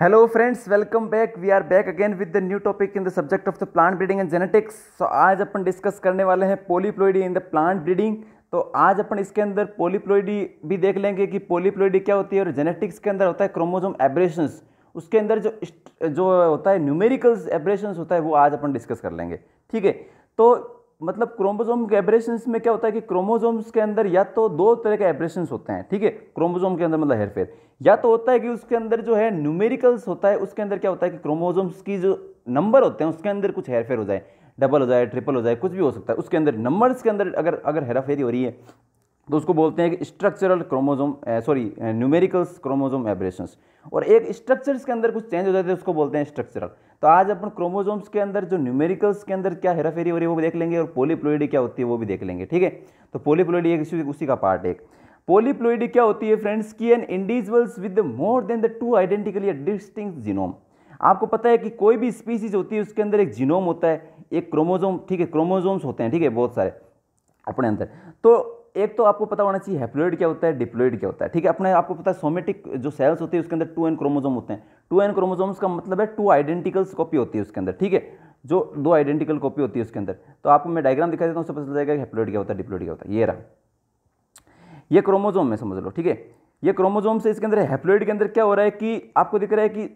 Hello friends, welcome back. We are back again with the new topic in the subject of the plant breeding and genetics. So आज अपन discuss करने वाले हैं polyploidy in the plant breeding तो आज अपन इसके अंदर polyploidy भी देख लेंगे कि पोलीप्लोइडी क्या होती है और जेनेटिक्स के अंदर होता है क्रोमोजोम एब्रेशंस उसके अंदर जो जो होता है न्यूमेरिकल्स एब्रेशंस होता है वो आज अपन डिस्कस कर लेंगे. ठीक है? तो मतलब क्रोमोजोम के एब्रेशन में क्या होता है कि क्रोमोजोम्स के अंदर या तो दो तरह के एब्रेशन होते हैं, ठीक है? क्रोमोजोम के अंदर मतलब हेरफेर। या तो होता है कि उसके अंदर जो है न्यूमेरिकल्स होता है, उसके अंदर क्या होता है कि क्रोमोजोम्स की जो नंबर होते हैं, उसके अंदर कुछ हेरफेर हो जाए। डबल हो जाए ट्रिपल हो जाए, कुछ भी हो सकता है। उसके अंदर नंबर्स के अंदर अगर अगर हेराफेरी हो रही है तो उसको बोलते हैं कि structural chromosome sorry numericals chromosome aberrations और एक स्ट्रक्चर्स के अंदर कुछ चेंज हो जाते हैं, उसको बोलते हैं स्ट्रक्चरल तो आज अपन क्रोमोजोम्स के अंदर जो न्यूमेरिकल्स के अंदर क्या हेराफेरी हो रही है वो भी देख लेंगे और पोलीप्लोइडी क्या होती है वो भी देख लेंगे, ठीक है? तो पोलीप्लोइडी एक उसी का पार्ट एक. पोलीप्लोइडी क्या होती है फ्रेंड्स की an individuals with more than the two identically distinct genome आपको पता है कि कोई भी स्पीसीज होती है, उसके अंदर एक जीनोम होता है, एक क्रोमोजोम ठीक है क्रोमोजोम्स होते हैं, ठीक है, बहुत सारे अपने अंदर. तो एक तो आपको पता होना चाहिए हैप्लोइड क्या होता है डिप्लोइड क्या होता है, ठीक है? अपने आपको पता है सोमेटिक जो सेल्स होती है, उसके अंदर टू एन क्रोमोजोम होते हैं। टू एन क्रोमोजोम्स का मतलब है टू आइडेंटिकल्स कॉपी होती है उसके अंदर, ठीक है? जो दो आइडेंटिकल कॉपी होती है उसके अंदर। तो आपको मैं डायग्राम दिखा देता हूँ, उससे पता चल जाएगा कि हैप्लोइड क्या होता है डिप्लोइड क्या होता है। ये रहा। ये क्रोमोजोम में समझ लो, ठीक है? ये क्रोमोजोम से इसके अंदर हैप्लोइड के अंदर क्या हो रहा है कि आपको दिख रहा है कि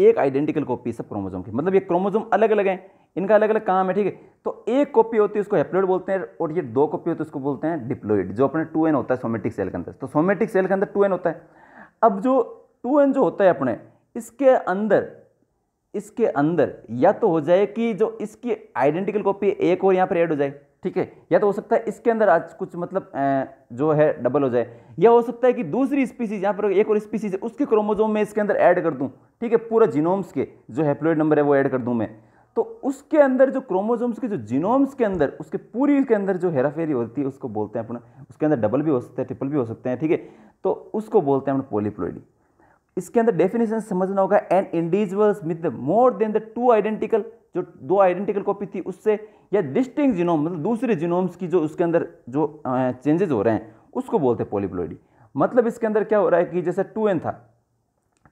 एक आइडेंटिकल कॉपी सब क्रोमोजोम की। मतलब ये क्रोमोजोम अलग अलग हैं, इनका अलग अलग काम है, ठीक है? तो एक कॉपी होती है, उसको हैप्लोइड बोलते हैं और ये दो कॉपी होती है, उसको बोलते हैं डिप्लोइड जो अपने टू एन होता है सोमेटिक सेल के अंदर। तो सोमेटिक सेल के अंदर टू एन होता है। अब जो टू एन जो होता है अपने, इसके अंदर इसके अंदर या तो हो जाए कि जो इसकी आइडेंटिकल कॉपी एक और यहाँ पर ऐड हो जाए। ठीक है? या तो हो सकता है इसके अंदर आज कुछ मतलब जो है डबल हो जाए। या हो सकता है कि दूसरी स्पीसीज यहाँ पर एक और स्पीसीज है, उसके क्रोमोजोम में इसके अंदर ऐड कर दूँ, ठीक है? पूरा जीनोम्स के, जो हैप्लोइड नंबर है वो ऐड कर दूँ मैं। तो उसके अंदर जो क्रोमोजोम्स के, जो जीनोम्स के अंदर, उसके पूरी के अंदर जो हेराफेरी होती है, उसको बोलते हैं अपना, उसके अंदर डबल भी हो सकते हैं ट्रिपल भी हो सकते हैं, ठीक है? तो उसको बोलते हैं अपना पोलीप्लोइडी इसके अंदर डेफिनेशन समझना होगा an individuals with more than the two identical जो दो आइडेंटिकल कॉपी थी उससे, या डिस्टिंग जीनोम मतलब दूसरे जीनोम्स की जो उसके अंदर जो चेंजेस हो रहे हैं, उसको बोलते हैं पोलीप्लोइडी मतलब इसके अंदर क्या हो रहा है कि जैसे टू था,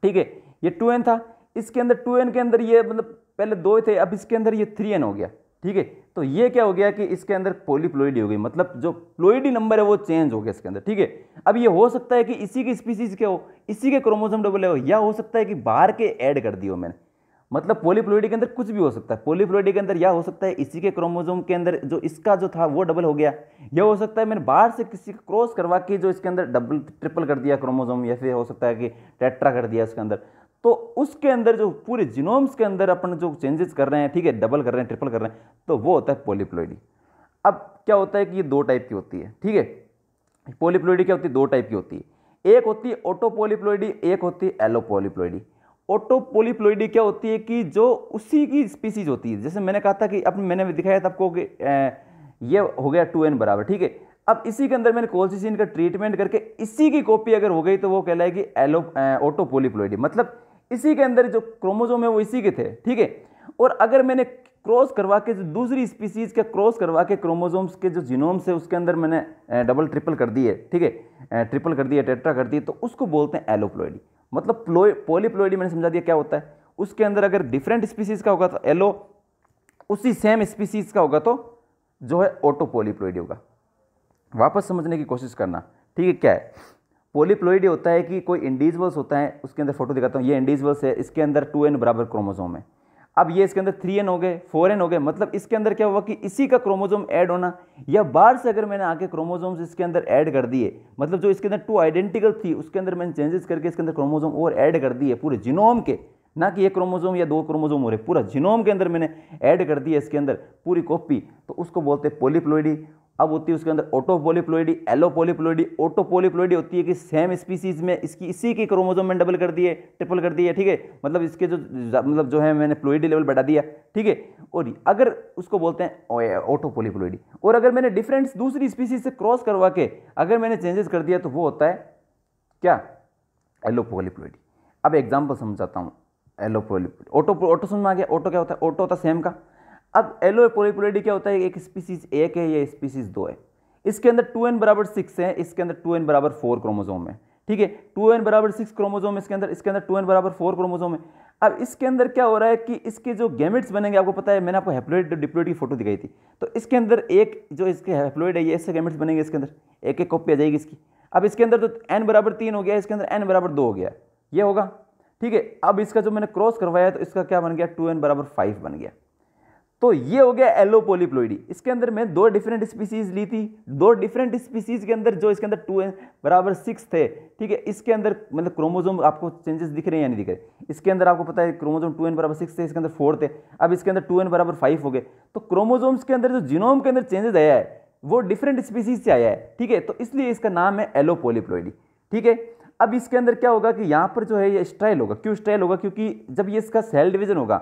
ठीक है, ये टू था, इसके अंदर टू के अंदर ये मतलब पहले दो थे, अब इसके अंदर ये थ्री हो गया, ठीक है तो ये क्या हो गया कि इसके अंदर पोलीप्लोइडी हो गई। मतलब जो प्लोइडी नंबर है वो चेंज हो गया इसके अंदर, ठीक है? अब ये हो सकता है कि इसी की स्पीसीज के हो, इसी के क्रोमोसोम डबल है हो या हो सकता है कि बाहर के ऐड कर दिए हो मैंने। मतलब पोलीप्लोइडी के अंदर कुछ भी हो सकता है। पोलीप्लोइडी के अंदर या हो सकता है इसी के क्रोमोजोम के अंदर जो इसका जो था वो डबल हो गया। या हो सकता है मैंने बाहर से किसी का क्रॉस करवा के जो इसके अंदर डबल ट्रिपल कर दिया क्रोमोजोम या फिर हो सकता है कि टेट्रा कर दिया इसके अंदर। तो उसके अंदर जो पूरे जिनोम्स के अंदर अपन जो चेंजेस कर रहे हैं, ठीक है डबल कर रहे हैं ट्रिपल कर रहे हैं तो वो होता है पोलिप्लोइडी अब क्या होता है कि ये दो टाइप की होती है, ठीक है? पोलिप्लोइडी क्या होती है? दो टाइप की होती है। एक होती है ऑटोपोलीप्लोइडी एक होती है एलोपोलीप्लोइडी ऑटोपोलीप्लोइडी क्या होती है कि जो उसी की स्पीसीज होती है। जैसे मैंने कहा था कि अब मैंने दिखाया था आपको कि ये हो गया टू एन बराबर, ठीक है? अब इसी के अंदर मैंने कोलसिसिन का ट्रीटमेंट करके इसी की कॉपी अगर हो गई तो वो कहलाएगी एलो ऑटोपोलीप्लोइडी मतलब इसी के अंदर जो क्रोमोजोम है वो इसी के थे, ठीक है? और अगर मैंने क्रॉस करवा के जो दूसरी स्पीसीज का क्रॉस करवा के क्रोमोजोम्स के जो जीनोम्स है उसके अंदर मैंने डबल ट्रिपल कर दिए, ठीक है? ट्रिपल कर दिया टेट्रा कर दिए तो उसको बोलते हैं एलोप्लोइडी मतलब प्लोइ पोलीप्लोइडी मैंने समझा दिया क्या होता है? उसके अंदर अगर डिफरेंट स्पीसीज का होगा तो एलो उसी सेम स्पीसीज का होगा तो जो है ऑटोपोलीप्लोइडी होगा। वापस समझने की कोशिश करना, ठीक है? क्या है? पोलीप्लोइडी होता है कि कोई इंडिविजुअल्स होता है, उसके अंदर फ़ोटो दिखाता हूँ। ये इंडिविजुअल्स है, इसके अंदर टू एन बराबर क्रोमोजोम है। अब ये इसके अंदर थ्री एन हो गए, फोर एन हो गए मतलब इसके अंदर क्या हुआ कि इसी का क्रोमोजोम ऐड होना, या बाहर से अगर मैंने आके क्रोमोजोम्स इसके अंदर ऐड कर दिए मतलब जो इसके अंदर टू आइडेंटिकल थी, उसके अंदर मैंने चेंजेस करके इसके अंदर क्रोमोजोम और ऐड कर दिए पूरे जिनोम के, ना कि एक क्रोमोजोम या दो क्रोमोजोम हो रहे, पूरा जिनोम के अंदर मैंने ऐड कर दिया इसके अंदर पूरी कॉपी। तो उसको बोलते हैं पोलीप्लोइडी अब होती है उसके अंदर ऑटोपोलीप्लोइडी एलोपोलीप्लोइडी ऑटोपोलीप्लोइडी होती है कि सेम स्पीसीज में इसकी इसी के क्रोमोजोम में डबल कर दिए ट्रिपल कर दिए, ठीक है? मतलब इसके जो मतलब जो है मैंने प्लोइडी लेवल बढ़ा दिया, ठीक है? और अगर उसको बोलते हैं ऑटोपोलीप्लोइडी और अगर मैंने डिफरेंस दूसरी स्पीसीज से क्रॉस करवा के अगर मैंने चेंजेस कर दिया तो वो होता है क्या? एलोपोलीप्लोइडी अब एग्ज़ाम्पल समझाता हूँ एलो एलोपोलीप्लोइडी ऑटो ऑटो समझ में आ गया? ऑटो क्या होता है? ऑटो होता है सेम का। अब एलो पोलिपोलिटी क्या होता है? एक स्पीसीज एक है या स्पीसीज दो है। इसके अंदर टू एन बराबर सिक्स है, इसके अंदर टू एन बराबर फोर क्रोमोजोम है। ठीक है? टू एन बराबर सिक्स क्रोमोजोम इसके अंदर इसके अंदर टू एन बराबर फोर क्रोमोजोम है। अब इसके अंदर क्या हो रहा है कि इसके जो गैमेट्स बनेंगे, आपको पता है, मैंने आपको हैप्लोइड डिप्लोइड की फ़ोटो दिखाई थी। तो इसके अंदर एक जो इसके हैप्लोइड है, ये ऐसे गैमेट्स बनेंगे इसके अंदर। एक एक कॉपी आ जाएगी इसकी। अब इसके अंदर तो एन बराबर तीन हो गया, इसके अंदर एन बराबर दो हो गया। ये होगा। ठीक है? अब इसका जो मैंने क्रॉस करवाया तो इसका क्या बन गया? टू एन बराबर फाइव बन गया। तो ये हो गया एलो पोलिप्लोइडी। इसके अंदर मैं दो डिफरेंट स्पीसीज ली थी। दो डिफरेंट स्पीसीज के अंदर जो इसके अंदर टू बराबर सिक्स थे। ठीक है, इसके अंदर मतलब क्रोमोजोम आपको चेंजेस दिख रहे हैं या नहीं दिख रहे? इसके अंदर आपको पता है क्रोमोजोम टू एन बराबर सिक्स थे, इसके अंदर फोर थे। अब इसके अंदर टू एन बराबर फाइव हो गए। तो क्रोमोजोम्स के अंदर जो जीनोम के अंदर चेंजेस आया है, वो डिफरेंट स्पीसीज से आया है। ठीक है तो इसलिए इसका नाम है एलो पोलिप्लोइडी। ठीक है, अब इसके अंदर क्या होगा कि यहाँ पर जो है ये स्ट्राइल होगा। क्यों स्ट्राइल होगा? क्योंकि जब ये इसका सेल डिवीज़न होगा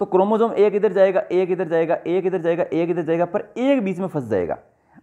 तो क्रोमोजोम एक इधर जाएगा, एक इधर जाएगा, एक इधर जाएगा, एक इधर जाएगा, पर एक बीच में फंस जाएगा।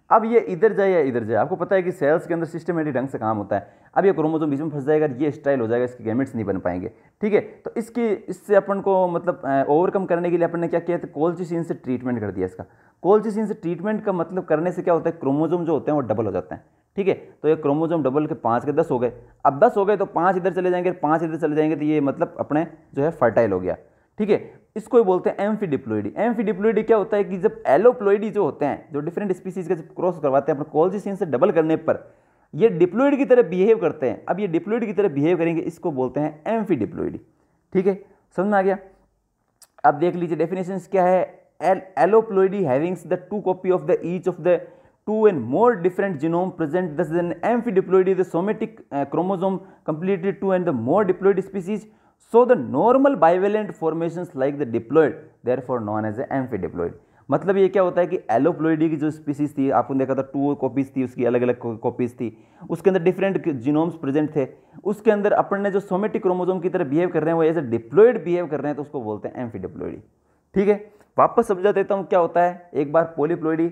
अब ये इधर जाए या इधर जाए, आपको पता है कि सेल्स के अंदर सिस्टमेटिक ढंग से काम होता है। अब ये क्रोमोजोम बीच में फंस जाएगा, ये स्टाइल हो जाएगा, इसके गैमेट्स नहीं बन पाएँगे। ठीक है? तो इसकी, इससे अपन को मतलब ओवरकम करने के लिए अपन ने क्या किया था? कोल्चिसिन से ट्रीटमेंट कर दिया इसका। कोल्चिसिन से ट्रीटमेंट का मतलब करने से क्या होता है? क्रोमोजोम जो होते हैं वो डबल हो जाते हैं। ठीक है? तो ये क्रोमोजोम डबल के पाँच के दस हो गए। अब दस हो गए तो पाँच इधर चले जाएँगे, पाँच इधर चले जाएँगे तो ये मतलब अपने जो है फर्टाइल हो गया। ठीक है? इसको ही बोलते हैं एम्फी डिप्लोइडी एम्फी डिप्लोइडी क्या होता है कि जब एलोप्लोइडी जो होते हैं जो डिफरेंट स्पीसीज का जब क्रॉस करवाते हैं अपने कोल्जिसिन से डबल करने पर ये डिप्लोइड की तरह बिहेव करते हैं। अब ये डिप्लोइड की तरह बिहेव करेंगे इसको बोलते हैं एम्फी डिप्लोइडी ठीक है? समझ में आ गया? अब देख लीजिए डेफिनेशन क्या है। Alloploidy having the two copy of the each of the and more different genome present thus an amphidiploidy the somatic uh, chromosome completely two and the more diploid species so, the normal bivalent formations like the diploid, therefore known as amphidiploid. मतलब ये क्या होता है कि alloploidy की जो species थी, आपने देखा था टू कॉपीज थी, उसकी अलग अलग कॉपीज थी। उसके अंदर डिफरेंट जीनोम्स प्रेजेंट थे। उसके अंदर अपन ने जो सोमेटिक क्रोमोजोम की तरह बिहेव कर रहे हैं, वो एज ए डिप्लोइड बिहेव कर रहे हैं तो उसको बोलते हैं एम्फीडिप्लोइडी ठीक है? वापस समझा देता हूँ क्या होता है। एक बार पोलिप्लोइडी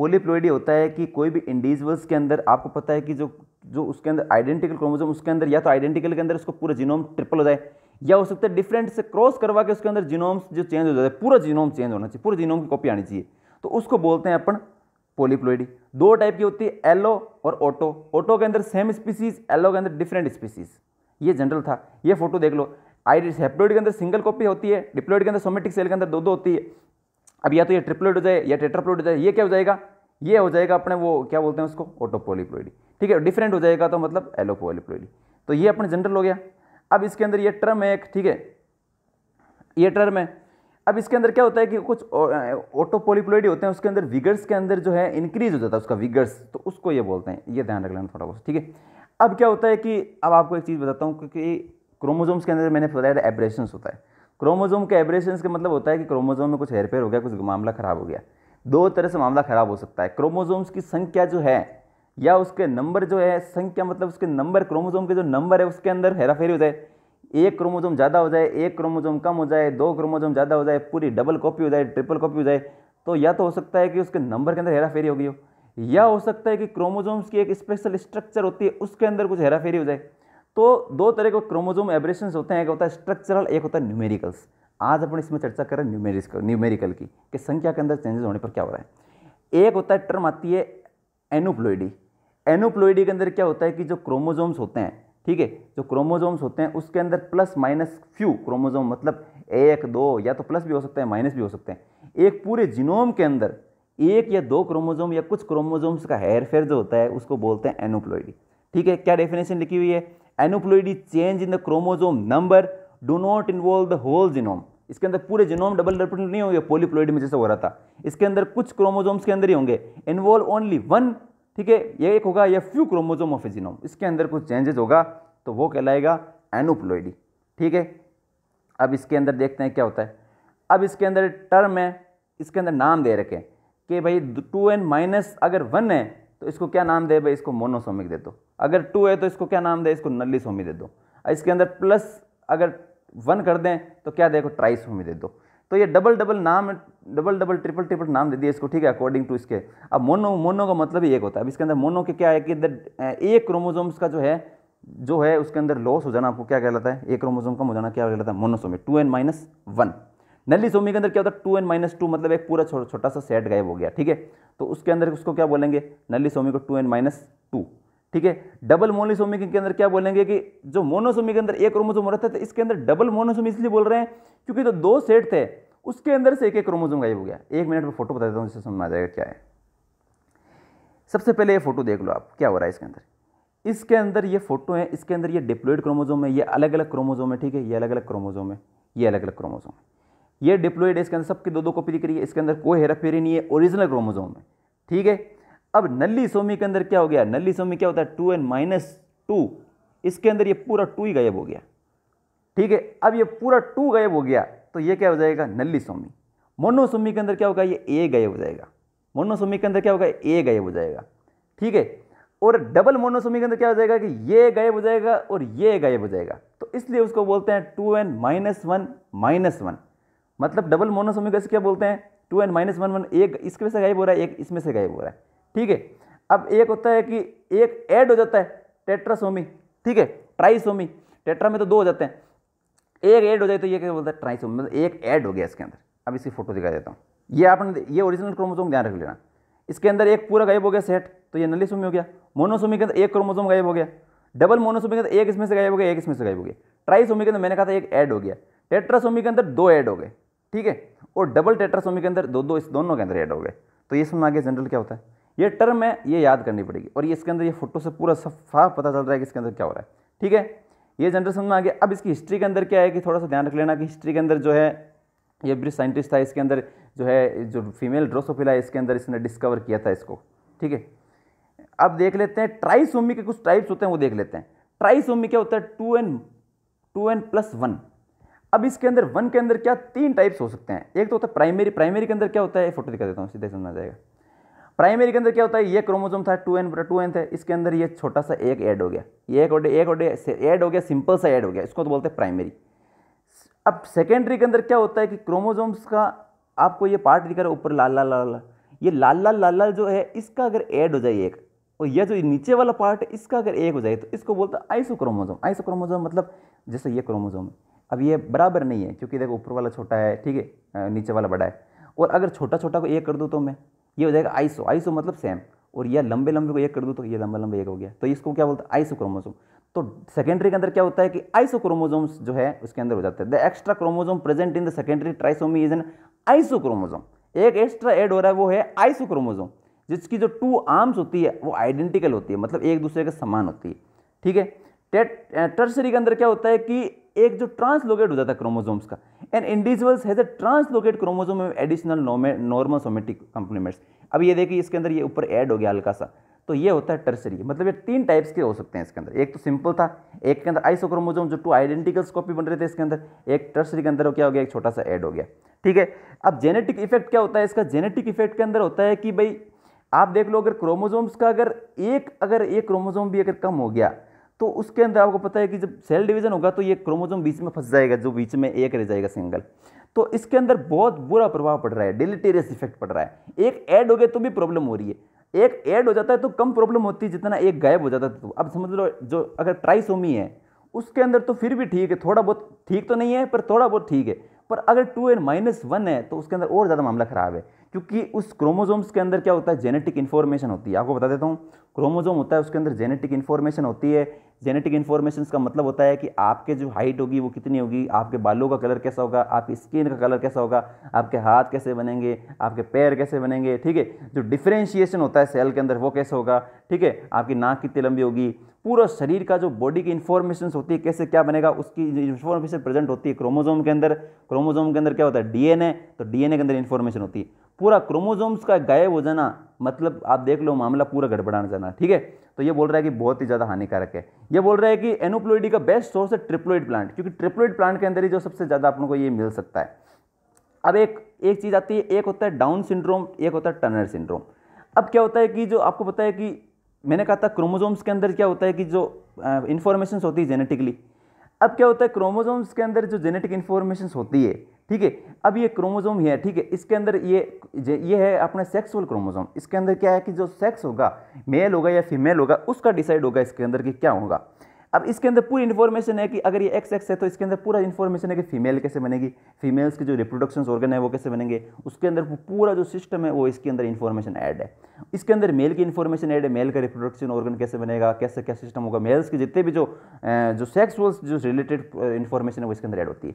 पोलिप्लोइडी होता है कि कोई भी इंडिविजुअल्स के अंदर, आपको पता है कि जो जो उसके अंदर आइडेंटिकल क्रोमोजोम उसके अंदर या तो आइडेंटिकल के अंदर उसको पूरा जीनोम ट्रिपल हो जाए, या हो सकता है डिफरेंट से क्रॉस करवा के उसके अंदर जीनोम्स जो चेंज हो जाए, पूरा जीनोम चेंज होना चाहिए, पूरे जीनोम की कॉपी आनी चाहिए। तो उसको बोलते हैं अपन पोलिप्लोइडी। दो टाइप की होती है एलो और ओटो ओटो के अंदर सेम स्पीसीज एलो के अंदर डिफरेंट स्पीसीज ये जनरल था। ये फ़ोटो देख लो। आइडिस हेप्लोइड के अंदर सिंगल कॉपी होती है डिप्लोइड के अंदर सोमेटिक सेल के अंदर दो दो होती है। अब या तो ये ट्रिप्लोइड हो जाए, या टेट्राप्लोइड हो जाए, ये क्या हो जाएगा? ये हो जाएगा अपने वो, क्या बोलते हैं उसको? ऑटोपोलिप्लोइडी ठीक है डिफरेंट हो जाएगा तो मतलब एलोपोलीप्लोइडी तो ये अपने जनरल हो गया। अब इसके अंदर ये टर्म है एक, ठीक है? ये टर्म है। अब इसके अंदर क्या होता है कि कुछ ऑटोपोलिप्लोइडी होते हैं, उसके अंदर विगर्स के अंदर जो है इंक्रीज हो जाता है उसका विगर्स तो उसको ये बोलते हैं, ये ध्यान रख लेना थोड़ा बहुत, ठीक है? अब क्या होता है कि, अब आपको एक चीज़ बताता हूँ, क्योंकि क्रोमोजोम्स के अंदर मैंने बताया था एब्रेशंस होता है। क्रोमोजोम के एब्रेशंस का मतलब होता है कि क्रोमोजोम में कुछ हेरफेर हो गया, कुछ मामला खराब हो गया। दो तरह से मामला खराब हो सकता है। क्रोमोजोम्स की संख्या जो है, या उसके नंबर जो है, संख्या मतलब उसके नंबर क्रोमोजोम के जो नंबर है, उसके अंदर हेराफेरी हो जाए। एक क्रोमोजोम ज़्यादा हो जाए, एक क्रोमोजोम कम हो जाए, दो क्रोमोजोम ज़्यादा हो जाए, पूरी डबल कॉपी हो जाए, ट्रिपल कॉपी हो जाए तो या तो हो सकता है कि उसके नंबर के अंदर हेराफेरी हो गई हो, या हो सकता है कि क्रोमोजोम्स की एक स्पेशल स्ट्रक्चर होती है, उसके अंदर कुछ हेराफेरी हो जाए। तो दो तरह के क्रोमोजोम एब्रेशन होते हैं, एक होता है स्ट्रक्चरल एक होता है न्यूमेरिकल्स आज अपन इसमें चर्चा करें न्यूमेरिकल न्यूमेरिकल की, कि संख्या के अंदर चेंजेस होने पर क्या हो रहा है। एक होता है टर्म आती है एनोप्लोइडी एनोप्लोइडी के अंदर क्या होता है कि जो क्रोमोजोम्स होते हैं, ठीक है, जो क्रोमोजोम्स होते हैं, उसके अंदर प्लस माइनस फ्यू क्रोमोजोम मतलब एक, दो, या तो प्लस भी हो सकते हैं माइनस भी हो सकते हैं। एक पूरे जिनोम के अंदर एक या दो क्रोमोजोम या कुछ क्रोमोजोम्स का हेयर फेयर जो होता है, उसको बोलते हैं एनोप्लोइडी ठीक है, क्या डेफिनेशन लिखी हुई है? Aneuploidy change in the chromosome number do not involve the whole genome इसके अंदर पूरे जिनोम डबल रिप्रेजेंट नहीं होंगे पोलिप्लोइड में जैसे हो रहा था। इसके अंदर कुछ क्रोमोजोम्स के अंदर ही होंगे। इन्वॉल्व ओनली वन ठीक है? ये एक होगा, या few chromosome of a genome इसके अंदर कुछ चेंजेस होगा तो वो कहलाएगा एनोप्लोइडी ठीक है? अब इसके अंदर देखते हैं क्या होता है। अब इसके अंदर टर्म है, इसके अंदर नाम दे रखे कि भाई टू एन माइनस अगर वन है तो इसको क्या नाम दे भाई? इसको मोनोसोमिक दे दो। अगर टू है तो इसको क्या नाम दे? इसको नल्लीसोमी दे दो। इसके अंदर प्लस अगर वन कर दें तो क्या देखो? ट्राइसोमी दे दो। तो ये डबल डबल नाम डबल डबल ट्रिपल ट्रिपल नाम दे दिए इसको, ठीक है? अकॉर्डिंग टू इसके। अब मोनो मोनो का मतलब ही एक होता है। अब इसके अंदर मोनो के क्या है कि एक क्रोमोजोम्स का जो है जो है उसके अंदर लॉस हो जाना आपको क्या कहलाता है? एक क्रोमोजोम कम हो जाना क्या कहलाता है? Monosomy two n minus one nullisomy के अंदर क्या होता है? टू एन माइनस टू मतलब एक पूरा छोटा सा सेट गायब हो गया, ठीक है? तो उसके अंदर उसको क्या बोलेंगे? नलीसोमी को टू एन माइनस टू ठीक है? डबल मोनोसोमी के अंदर क्या बोलेंगे कि जो मोनोसोमी के अंदर एक क्रोमोसोम रहता है तो इसके अंदर डबल मोनोसोमी इसलिए बोल रहे हैं, क्योंकि जो दो सेट थे, उसके अंदर से एक एक क्रोमोसोम गायब हो गया। एक मिनट में फ़ोटो बता देता हूँ जिससे समझ में आ जाएगा क्या है। सबसे पहले ये फ़ोटो देख लो आप, क्या हो रहा है इसके अंदर? इसके अंदर ये फ़ोटो है, इसके अंदर ये डिप्लोइड क्रोमोजोम है, ये अलग अलग क्रोमोजोम है, ठीक है? ये अलग अलग क्रोमोजोम है, ये अलग अलग क्रोमोजोम है। ये डिप्लोइड है, इसके अंदर सबके दो दो कॉपी दिख रही है, इसके अंदर कोई हेराफेरी नहीं है ओरिजिनल क्रोमोजोम है, ठीक है? अब नली सोमी के अंदर क्या हो गया? नली सोमी क्या होता है? टू एन माइनस टू, इसके अंदर ये पूरा टू ही गायब हो गया, ठीक है? अब ये पूरा टू गायब हो गया तो ये क्या हो जाएगा? नल्ली सोमी। मोनोसोमी के अंदर क्या होगा? ये ए गायब हो जाएगा। मोनोसोमी के अंदर क्या होगा? ए गायब हो जाएगा, ठीक है? और डबल मोनोसोमी के अंदर क्या हो जाएगा कि ये गायब हो जाएगा और ये गायब हो जाएगा तो इसलिए उसको बोलते हैं two n minus one minus one. मतलब डबल मोनोसोमिक कैसे क्या बोलते हैं? Two n minus one one एक इसके में से गायब हो रहा है, एक इसमें से गायब हो रहा है। ठीक है? अब एक होता है कि एक ऐड हो जाता है टेट्रासोमी ठीक है? ट्राइसोमी टेट्रा में तो दो हो जाते हैं। एक ऐड हो जाए तो ये क्या बोलता है? ट्राइसोमी मतलब एक ऐड हो गया इसके अंदर। अब इसकी फ़ोटो दिखा देता हूँ। ये आपने ये ओरिजिनल क्रोमोसोम ध्यान रख लेना। इसके अंदर एक पूरा गायब हो गया सेट तो ये नलीसोमी हो गया। मोनोसोमी के अंदर एक क्रोमोसोम गायब हो गया। डबल मोनोसोमी के अंदर एक इसमें से गायब हो गया, एक इसमें से गायब हो गया। ट्राइसोमी के अंदर मैंने कहा था एक ऐड हो गया। टेट्रासोमी के अंदर दो ऐड हो गए। ठीक है? और डबल टेट्रासोमी के अंदर दो दो इस दोनों के अंदर ऐड हो गए। तो ये समझ आगे जनरल क्या होता है? ये टर्म है, ये याद करनी पड़ेगी। और ये इसके अंदर ये फ़ोटो से पूरा साफ़ पता चल रहा है कि इसके अंदर क्या हो रहा है। ठीक है? ये जनरल समझ में आ गया। अब इसकी हिस्ट्री के अंदर क्या है कि थोड़ा सा ध्यान रख लेना कि हिस्ट्री के अंदर जो है, ये ब्रिटिश साइंटिस्ट था, इसके अंदर जो है, जो फीमेल ड्रोसोफिला इसके अंदर इसने डिस्कवर किया था इसको। ठीक है? अब देख लेते हैं ट्राइसोमी के कुछ टाइप्स होते हैं, वो देख लेते हैं। ट्राइसोमी क्या होता है? Two n two n plus one अब इसके अंदर वन के अंदर क्या तीन टाइप्स हो सकते हैं? एक तो होता है प्राइमरी प्राइमरी के अंदर क्या होता है? फ़ोटो दिखा देता हूँ, सीधे समझ आ जाएगा। प्राइमरी के अंदर क्या होता है? ये क्रोमोजोम था टू एन टू एन था। इसके अंदर ये छोटा सा एक ऐड हो गया। ये एक एक ऐड हो गया सिंपल सा ऐड हो गया। इसको तो बोलते हैं प्राइमरी अब सेकेंडरी के अंदर क्या होता है कि क्रोमोजोम्स का आपको ये पार्ट दिखा रहा है, ऊपर लाल लाल लाल ये लाल लाल लाल लाल जो है, इसका अगर ऐड हो जाए एक, और यह जो नीचे वाला पार्ट है, इसका अगर एक हो जाए तो इसको बोलते हैं आइसो क्रोमोजोम आइसो क्रोमोजोम मतलब जैसे ये क्रोमोजोम है। अब ये बराबर नहीं है, क्योंकि देखो ऊपर वाला छोटा है, ठीक है नीचे वाला बड़ा है। और अगर छोटा छोटा को एक कर दूँ तो मैं, ये हो जाएगा आइसो आइसो मतलब सेम। और यह लंबे लंबे को एक कर दूँ तो ये लंबा लंबा एक हो गया। तो इसको क्या बोलते हैं? आइसो क्रोमोजोम तो सेकेंडरी के अंदर क्या होता है कि आइसो क्रोमोजोम्स जो है, उसके अंदर हो जाता है। The extra chromosome present in the secondary trisomy is an isochromosome एक एक्स्ट्रा एड हो रहा है, वो है आइसो क्रोमोजोम जिसकी जो टू आर्म्स होती है, वो आइडेंटिकल होती है मतलब एक दूसरे के समान होती है। ठीक है? टर्सरी के अंदर क्या होता है कि एक जो ट्रांसलोकेट हो जाता है क्रोमोजोम्स का। An individuals has a translocate chromosome additional normal somatic complements अब ये देखिए, इसके अंदर ये ऊपर ऐड हो गया हल्का सा। तो ये होता है टर्सरी मतलब ये तीन टाइप्स के हो सकते हैं इसके अंदर। एक तो सिंपल था, एक के अंदर आइसोक्रोमोजोम जो टू आइडेंटिकल कॉपी बन रहे थे इसके अंदर, एक टर्सरी के अंदर क्या हो गया, एक छोटा सा ऐड हो गया। ठीक है? अब जेनेटिक इफ़ेक्ट क्या होता है इसका? जेनेटिक इफ़ेक्ट के अंदर होता है कि भाई, आप देख लो, अगर क्रोमोजोम्स का अगर एक अगर एक क्रोमोजोम भी अगर कम हो गया तो उसके अंदर आपको पता है कि जब सेल डिवीज़न होगा तो ये क्रोमोजोम बीच में फंस जाएगा, जो बीच में एक रह जाएगा सिंगल। तो इसके अंदर बहुत बुरा प्रभाव पड़ रहा है डिलिटेरियस इफ़ेक्ट पड़ रहा है। एक ऐड हो गया तो भी प्रॉब्लम हो रही है। एक ऐड हो जाता है तो कम प्रॉब्लम होती है, जितना एक गायब हो जाता है। तो अब समझ लो, जो अगर ट्राइसोमी है, उसके अंदर तो फिर भी ठीक है, थोड़ा बहुत ठीक तो नहीं है, पर थोड़ा बहुत ठीक है। पर अगर टू एन माइनस वन है तो उसके अंदर और ज़्यादा मामला खराब है। क्योंकि उस क्रोमोजोम्स के अंदर क्या होता है जेनेटिक इन्फॉर्मेशन होती है। आपको बता देता हूँ क्रोमोजोम होता है, उसके अंदर जेनेटिक इन्फॉर्मेशन होती है। जेनेटिक इन्फॉर्मेशन का मतलब होता है कि आपके जो हाइट होगी, वो कितनी होगी, आपके बालों का कलर कैसा होगा, आपकी स्किन का कलर कैसा होगा, आपके हाथ कैसे बनेंगे, आपके पैर कैसे बनेंगे, ठीक है? जो डिफ्रेंशिएशन होता है सेल के अंदर, वो कैसे होगा, ठीक है? आपकी नाक कितनी लंबी होगी, पूरा शरीर का जो बॉडी की इन्फॉर्मेशन होती है, कैसे क्या बनेगा, उसकी इन्फॉर्मेशन प्रेजेंट होती है क्रोमोजोम के अंदर क्रोमोजोम के अंदर क्या होता है डीएनए तो डीएनए के अंदर इन्फॉर्मेशन होती है। पूरा क्रोमोजोम्स का गायब हो जाना मतलब आप देख लो, मामला पूरा गड़बड़ाना जाना, ठीक है? तो ये बोल रहा है कि बहुत ही ज़्यादा हानिकारक है। ये बोल रहा है कि एनोप्लोइडी का बेस्ट सोर्स है ट्रिप्लोइड प्लांट, क्योंकि ट्रिप्लोइड प्लांट के अंदर ही जो सबसे ज़्यादा अपन को ये मिल सकता है। अब एक एक चीज़ आती है, एक होता है डाउन सिंड्रोम, एक होता है टनर सिंड्रोम। अब क्या होता है कि जो आपको पता है कि, मैंने कहा था क्रोमोजोम्स के अंदर क्या होता है कि जो इन्फॉर्मेशन होती है जेनेटिकली अब क्या होता है क्रोमोजोम्स के अंदर जो जेनेटिक इन्फॉर्मेशन होती है ठीक है? अब ये क्रोमोजोम है, ठीक है? इसके अंदर ये ये है अपना सेक्सुअल क्रोमोजोम इसके अंदर क्या है कि जो सेक्स होगा मेल होगा या फीमेल होगा, उसका डिसाइड होगा इसके अंदर कि क्या होगा. अब इसके अंदर पूरी इन्फॉर्मेशन है कि अगर ये एक्स एक्स है तो इसके अंदर पूरा इन्फॉर्मेशन है कि फीमेल कैसे बनेगी. फीमेल्स के जो रिप्रोडक्शन ऑर्गन है, वो कैसे बनेंगे? उसके अंदर पूरा जो सिस्टम है, वो इसके अंदर इन्फॉर्मेशन ऐड है. इसके अंदर मेल की इन्फॉर्मेशन ऐड है मेल का रिप्रोडक्शन ऑर्गन कैसे बनेगा? कैसे, क्या सिस्टम होगा? मेल्स के जितने भी जो जो सेक्सुअल जो रिलेटेड इन्फॉर्मेशन है, वो इसके अंदर ऐड होती है.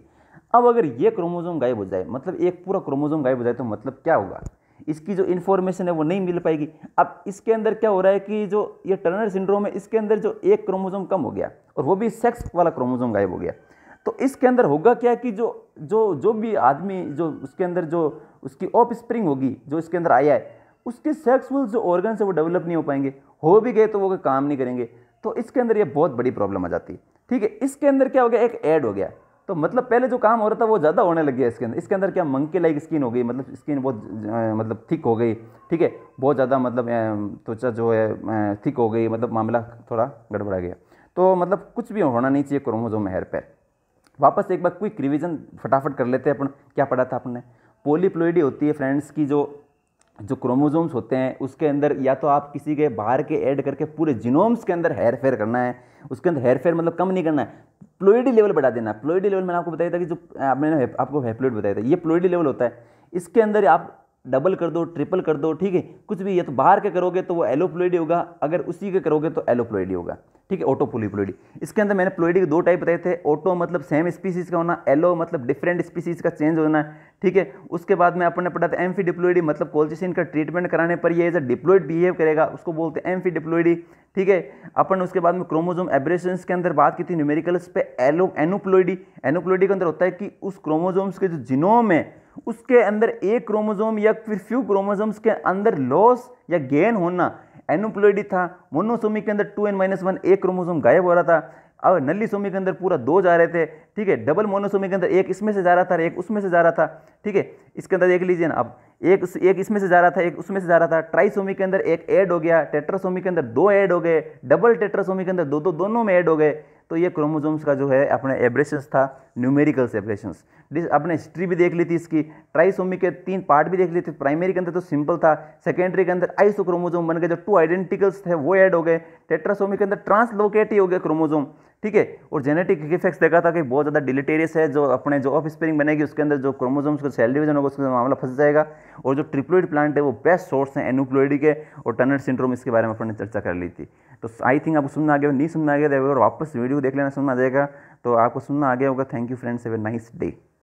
अब अगर ये क्रोमोजोम गायब हो जाए मतलब एक पूरा क्रोमोजोम गायब हो जाए तो मतलब क्या होगा? इसकी जो इन्फॉर्मेशन है वो नहीं मिल पाएगी। अब इसके अंदर क्या हो रहा है कि जो ये टर्नर सिंड्रोम है, इसके अंदर जो एक क्रोमोजोम कम हो गया और वो भी सेक्स वाला क्रोमोजोम गायब हो गया। तो इसके अंदर होगा क्या कि जो जो जो भी आदमी जो उसके अंदर जो उसकी ऑफ़ स्प्रिंग होगी, जो इसके अंदर आया है, उसके सेक्सुअल जो ऑर्गन है वो डेवलप नहीं हो पाएँगे। हो भी गए तो वो काम नहीं करेंगे। तो इसके अंदर ये बहुत बड़ी प्रॉब्लम आ जाती है। ठीक है, इसके अंदर क्या हो गया? एक ऐड हो गया। तो मतलब पहले जो काम हो रहा था वो ज़्यादा होने लग गया इसके अंदर। इसके अंदर क्या मंके लाइक स्किन हो गई मतलब स्किन बहुत मतलब थिक हो गई, ठीक है? बहुत ज़्यादा मतलब त्वचा जो है थिक हो गई मतलब मामला थोड़ा गड़बड़ा गया। तो मतलब कुछ भी होना नहीं चाहिए क्रोमोजोम हेयर पैर वापस एक बार क्विक रिविजन फटाफट कर लेते हैं अपन। क्या पढ़ा था अपने? पोलीप्लोइडी होती है फ्रेंड्स की जो जो क्रोमोजोम्स होते हैं, उसके अंदर या तो आप किसी के बाहर के ऐड करके पूरे जिनोम्स के अंदर हेयर फेयर करना है उसके अंदर हेयर फेयर मतलब कम नहीं करना है। प्लोइडी लेवल बढ़ा देना। है प्लोइडी लेवल मैंने आपको बताया था कि जो मैंने आपको हेप्लोइड बताया था, ये प्लोइडी लेवल होता है। इसके अंदर आप डबल कर दो, ट्रिपल कर दो, ठीक है? कुछ भी, ये तो बाहर के करोगे तो वो एलोप्लोइडी होगा, अगर उसी के करोगे तो एलोप्लोइडी होगा, ठीक है? ऑटो पोलीप्लोइडी इसके अंदर मैंने प्लोइडी के दो टाइप बताए थे, ऑटो मतलब सेम स्पीसीज का होना, एलो मतलब डिफरेंट स्पीसीज का चेंज होना, ठीक है? उसके बाद में अपन ने पढ़ा था एम्फी डिप्लोइडी मतलब कोल्चिसिन का ट्रीटमेंट कराने पर ये एज अ डिप्लोइड बिहेव करेगा, उसको बोलते हैं एम्फी डिप्लोइडी ठीक है? अपन उसके बाद में क्रोमोजोम एब्रेशन के अंदर बात की थी न्यूमेरिकल्स पे, एलो, एनोप्लोइडी। एनोप्लोइडी के अंदर होता है कि उस क्रोमोजोम्स के जो जिनोम है उसके अंदर एक क्रोमोजोम या फिर फ्यू क्रोमोजोम्स के अंदर लॉस या गेन होना एनोप्लोइडी था। मोनोसोमी के अंदर टू एन माइनस वन एक क्रोमोजोम गायब हो रहा था। अब नली सोमी के अंदर पूरा दो जा रहे थे। ठीक है डबल मोनोसोमी के अंदर एक इसमें से जा रहा था, एक उसमें से जा रहा था। ठीक है, इसके अंदर देख लीजिए ना अब, एक एक इसमें से जा रहा था, एक उसमें से जा रहा था। ट्राइसोमी के अंदर एक ऐड हो गया टेट्रासोमी के अंदर दो ऐड हो गए डबल टेट्रासोमी के अंदर दो दो दोनों में ऐड हो गए। तो ये क्रोमोजोम्स का जो है अपने एब्रेशंस था न्यूमेरिकल्स एब्रेशंस अपने हिस्ट्री भी देख ली थी इसकी ट्राइसोमी के तीन पार्ट भी देख लिए थे प्राइमरी के अंदर तो सिंपल था सेकेंडरी के अंदर आइसो क्रोमोजोम बन गए, जो टू आइडेंटिकल्स थे वो ऐड हो गए टेट्रासोमी के अंदर ट्रांसलोकेट ही हो गए क्रोमोजोम ठीक है? और जेनेटिक इफेक्ट्स देखा था कि बहुत ज़्यादा डिलीटेरियस है, जो अपने जो ऑफ़ स्प्रिंग बनेगी, उसके अंदर जो क्रोमोजोम्स का सेल डिवीज़न होगा, उसका मामला फंस जाएगा। और जो ट्रिप्लोइड प्लांट है, वो बेस्ट सोर्स है एनुप्लोइडी के, और टनर सिंड्रोम इसके बारे में अपने चर्चा कर ली थी। तो आई थिंक आपको सुनना आ गया नहीं सुनना आ गया तो अगर वापस वीडियो देख लेना सुनना आ जाएगा। तो आपको सुनना आ गया होगा। Thank you friends have a nice day